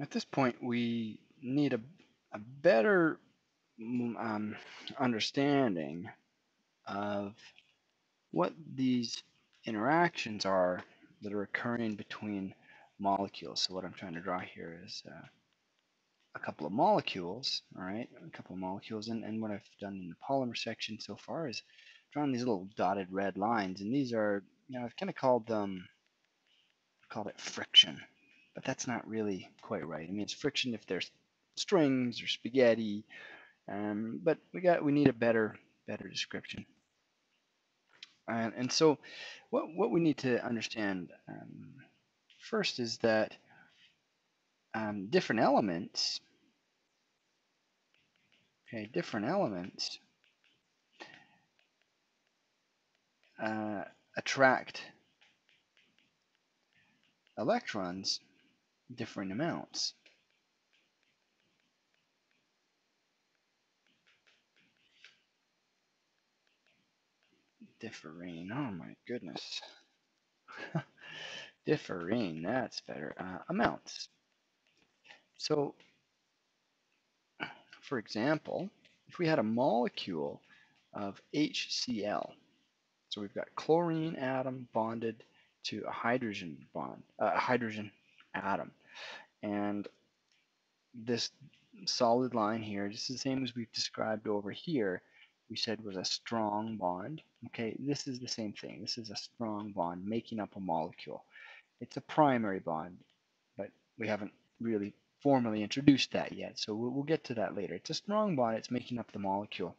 at this point, we need a, a better mm, um, understanding of what these interactions are that are occurring between molecules. So what I'm trying to draw here is uh, a couple of molecules, all right, a couple of molecules, and, and what I've done in the polymer section so far is drawn these little dotted red lines, and these are, you know, I've kind of called them, called it friction, but that's not really quite right. I mean, it's friction if there's strings or spaghetti, um, but we got we need a better better description. And, and so, what what we need to understand um, first is that um, different elements, okay, different elements uh, attract electrons different amounts. Differing, oh my goodness. Differing, that's better. Uh, amounts. So, for example, if we had a molecule of HCl, so we've got chlorine atom bonded to a hydrogen bond, uh, a hydrogen atom. And this solid line here, just the same as we've described over here, we said was a strong bond. Okay, this is the same thing. This is a strong bond making up a molecule. It's a primary bond, but we haven't really formally introduced that yet, so we'll, get to that later. It's a strong bond, it's making up the molecule.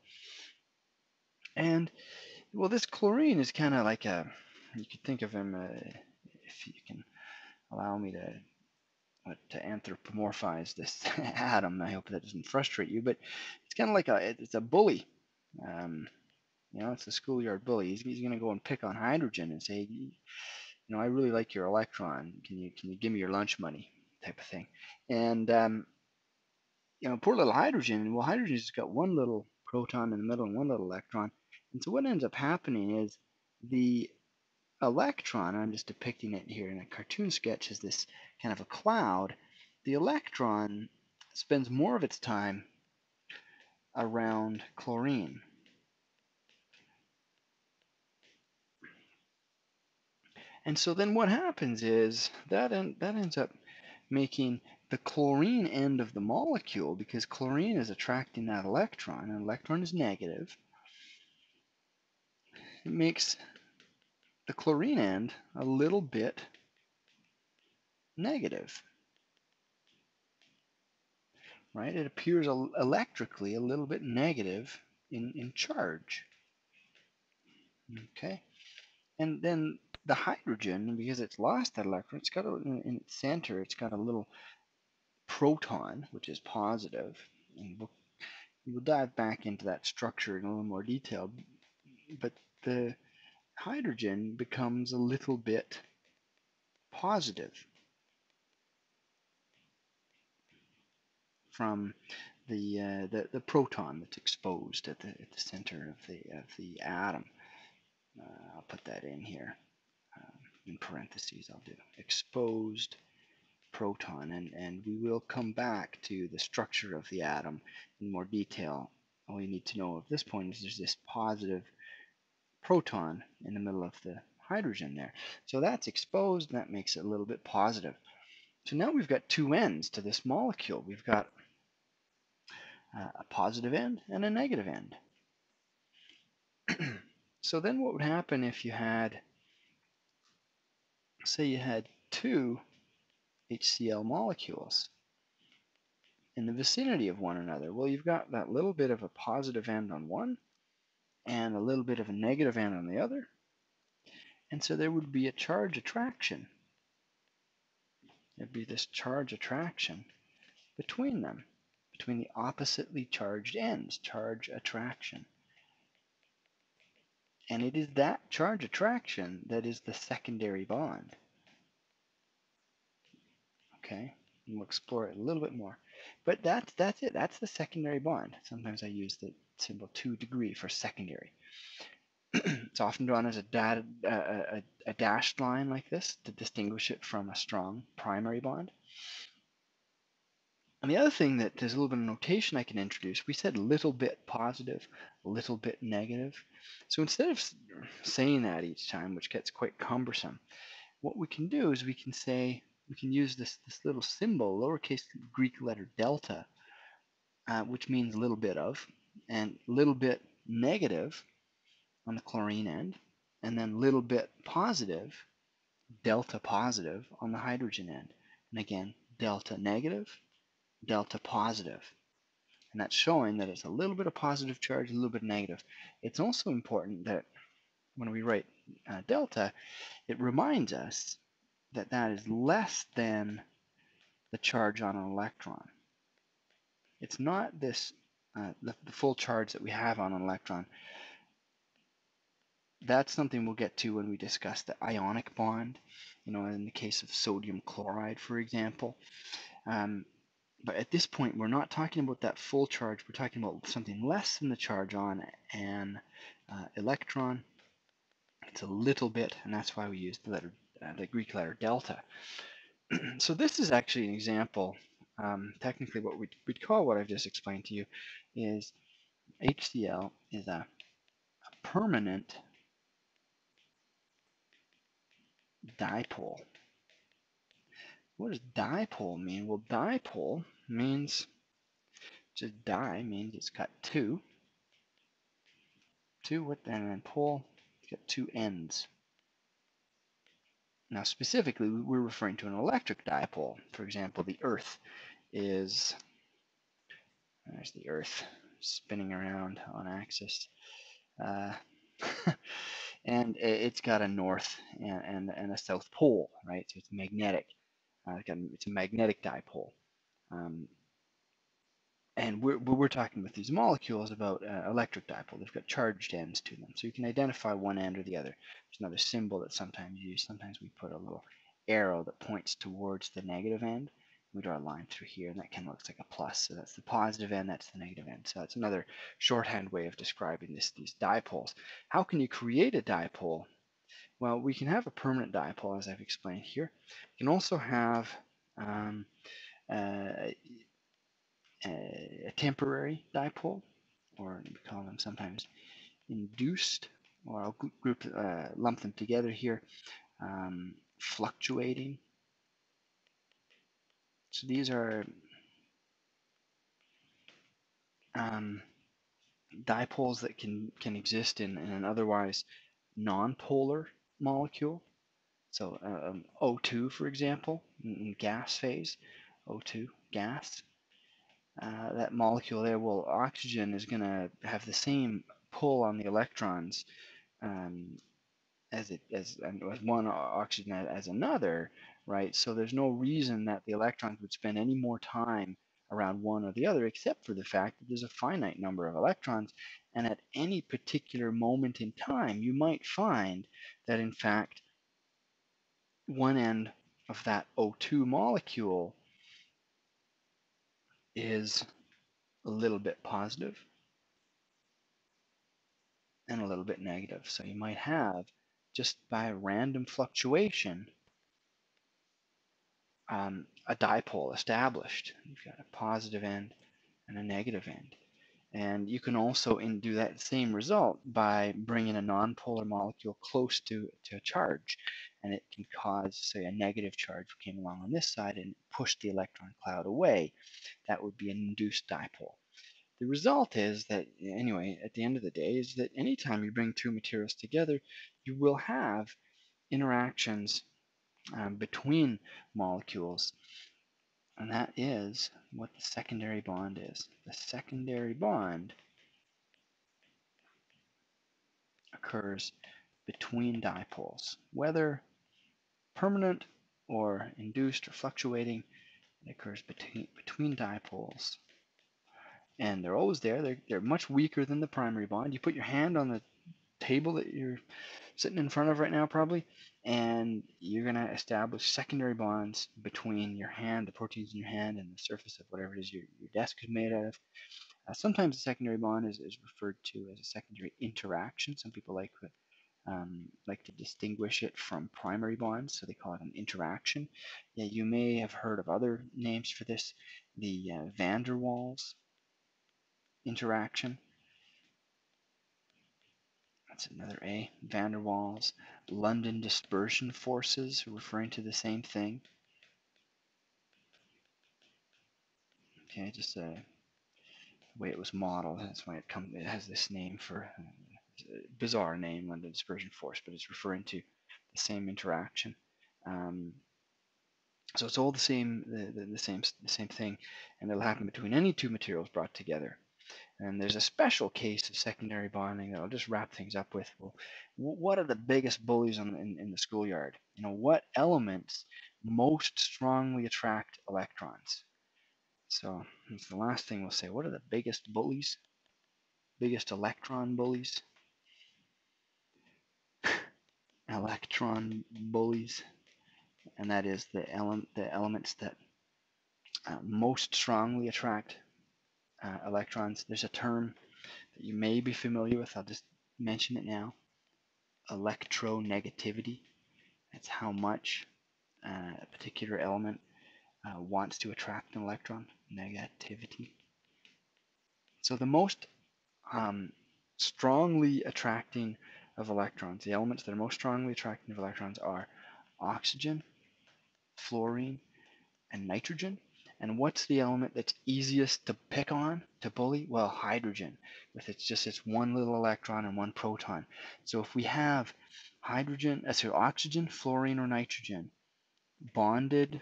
And, well, this chlorine is kind of like a, you could think of him, uh, if you can allow me to to anthropomorphize this atom. I hope that doesn't frustrate you, but it's kind of like a it's a bully. Um, you know, it's a schoolyard bully. He's, he's going to go and pick on hydrogen and say, you know, I really like your electron. Can you can you give me your lunch money? Type of thing. And um, you know, poor little hydrogen. Well, hydrogen's got one little proton in the middle and one little electron. And so what ends up happening is the electron, I'm just depicting it here in a cartoon sketch as this kind of a cloud, the electron spends more of its time around chlorine. And so then what happens is that, en that ends up making the chlorine end of the molecule, because chlorine is attracting that electron, and electron is negative, it makes the chlorine end a little bit negative. Right? It appears electrically a little bit negative in, in charge. Okay? And then the hydrogen, because it's lost that electron, it's got a, in its center, it's got a little proton, which is positive. And we'll, we'll dive back into that structure in a little more detail. But the hydrogen becomes a little bit positive from the, uh, the, the proton that's exposed at the, at the center of the, of the atom. Uh, I'll put that in here um, in parentheses. I'll do exposed proton, and, and we will come back to the structure of the atom in more detail. All you need to know at this point is there's this positive proton in the middle of the hydrogen there. So that's exposed, that makes it a little bit positive. So now we've got two ends to this molecule. We've got uh, a positive end and a negative end. so then what would happen if you had, say you had two HCl molecules in the vicinity of one another? Well, you've got that little bit of a positive end on one and a little bit of a negative end on the other. And so there would be a charge attraction. There'd be this charge attraction between them, between the oppositely charged ends, charge attraction. And it is that charge attraction that is the secondary bond. Okay, and we'll explore it a little bit more. But that's, that's it, that's the secondary bond. Sometimes I use the symbol 2 degree for secondary. it's often drawn as a, data, a, a, dashed line like this to distinguish it from a strong primary bond. And the other thing that there's a little bit of notation I can introduce, we said little bit positive, little bit negative. So instead of saying that each time, which gets quite cumbersome, what we can do is we can say, we can use this, this little symbol, lowercase Greek letter delta, uh, which means a little bit of, and little bit negative on the chlorine end, and then little bit positive, delta positive on the hydrogen end. And again, delta negative, delta positive. And that's showing that it's a little bit of positive charge, a little bit negative. It's also important that when we write uh, delta, it reminds us that that is less than the charge on an electron. It's not this uh, the, the full charge that we have on an electron. That's something we'll get to when we discuss the ionic bond, you know, in the case of sodium chloride, for example. Um, but at this point, we're not talking about that full charge. We're talking about something less than the charge on an uh, electron. It's a little bit, and that's why we use the letter, uh, the Greek letter delta. so this is actually an example. Um, technically, what we'd, we'd, call what I've just explained to you is HCl is a, a permanent dipole. What does dipole mean? Well, dipole means just di means it's got two, two with and then pole, it's got two ends. Now specifically, we're referring to an electric dipole. For example, the Earth is, there's the Earth spinning around on axis. Uh, and it's got a north and, and, and, a south pole, right? So it's magnetic. Uh, it's a magnetic dipole. Um, and we're, we're talking with these molecules about uh, electric dipole. They've got charged ends to them. So you can identify one end or the other. There's another symbol that sometimes used. Sometimes we put a little arrow that points towards the negative end. We draw a line through here, and that kind of looks like a plus. So that's the positive end, that's the negative end. So that's another shorthand way of describing this, these dipoles. How can you create a dipole? Well, we can have a permanent dipole, as I've explained here. You can also have um, uh, a temporary dipole, or we call them sometimes induced, or I'll group uh, lump them together here, um, fluctuating. So these are um, dipoles that can can exist in, in an otherwise nonpolar molecule. So um, O2, for example, in gas phase, O2 gas, uh, that molecule there, well, oxygen is going to have the same pull on the electrons um, as it as, as one oxygen as another, right? So there's no reason that the electrons would spend any more time around one or the other, except for the fact that there's a finite number of electrons, and at any particular moment in time, you might find that in fact one end of that O2 molecule is a little bit positive and a little bit negative. So you might have, just by a random fluctuation, um, a dipole established. You've got a positive end and a negative end. And you can also do that same result by bringing a nonpolar molecule close to, to a charge. And it can cause, say, a negative charge came along on this side and pushed the electron cloud away. That would be an induced dipole. The result is that, anyway, at the end of the day, is that anytime you bring two materials together, you will have interactions um, between molecules. And that is what the secondary bond is. The secondary bond occurs between dipoles, whether permanent or induced or fluctuating, it occurs between, between dipoles. And they're always there. They're, they're much weaker than the primary bond. You put your hand on the table that you're sitting in front of right now probably and you're going to establish secondary bonds between your hand the proteins in your hand and the surface of whatever it is your, your desk is made out of uh, sometimes a secondary bond is, is referred to as a secondary interaction some people like um, like to distinguish it from primary bonds, so they call it an interaction. Yeah, you may have heard of other names for this, the uh, van der Waals interaction. That's another A. Van der Waals. London dispersion forces, referring to the same thing. Okay, just uh, the way it was modeled. That's why it comes. It has this name for uh, bizarre name, London dispersion force, but it's referring to the same interaction. Um, so it's all the same, the, the, the, same, the same thing, and it'll happen between any two materials brought together. And there's a special case of secondary bonding that I'll just wrap things up with. Well, what are the biggest bullies in, in, in the schoolyard? You know, what elements most strongly attract electrons? So that's the last thing we'll say. What are the biggest bullies? Biggest electron bullies? electron bullies. And that is the, ele the elements that uh, most strongly attract uh, electrons. There's a term that you may be familiar with. I'll just mention it now. Electronegativity. That's how much uh, a particular element uh, wants to attract an electron. Negativity. So the most um, strongly attracting of electrons, the elements that are most strongly attracting of electrons are oxygen, fluorine, and nitrogen. And what's the element that's easiest to pick on, to bully? Well, hydrogen, with its just its one little electron and one proton. So if we have hydrogen, uh, so oxygen, fluorine, or nitrogen bonded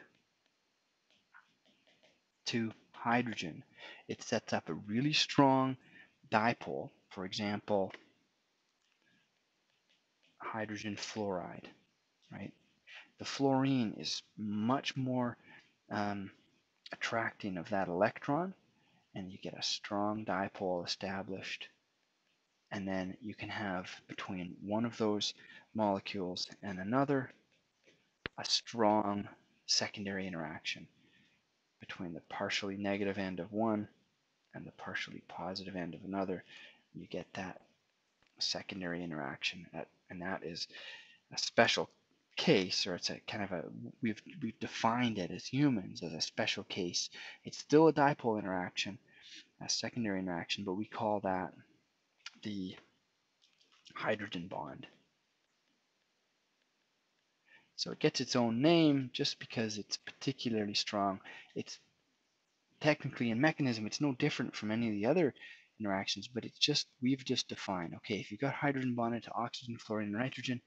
to hydrogen, it sets up a really strong dipole. For example, hydrogen fluoride, right? The fluorine is much more um, attracting of that electron and you get a strong dipole established. And then you can have between one of those molecules and another a strong secondary interaction between the partially negative end of one and the partially positive end of another. You get that secondary interaction and that is a special case, or it's a kind of a we've we've defined it as humans as a special case. It's still a dipole interaction, a secondary interaction, but we call that the hydrogen bond. So it gets its own name just because it's particularly strong. It's technically in mechanism, it's no different from any of the other interactions, but it's just, we've just defined, okay, if you've got hydrogen bonded to oxygen, fluorine, and nitrogen,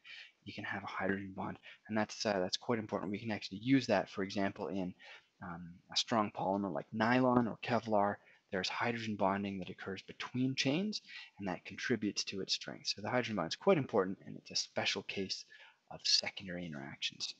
you can have a hydrogen bond. And that's, uh, that's quite important. We can actually use that, for example, in um, a strong polymer like nylon or Kevlar. There's hydrogen bonding that occurs between chains, and that contributes to its strength. So the hydrogen bond is quite important, and it's a special case of secondary interactions.